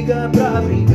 liga pra mim.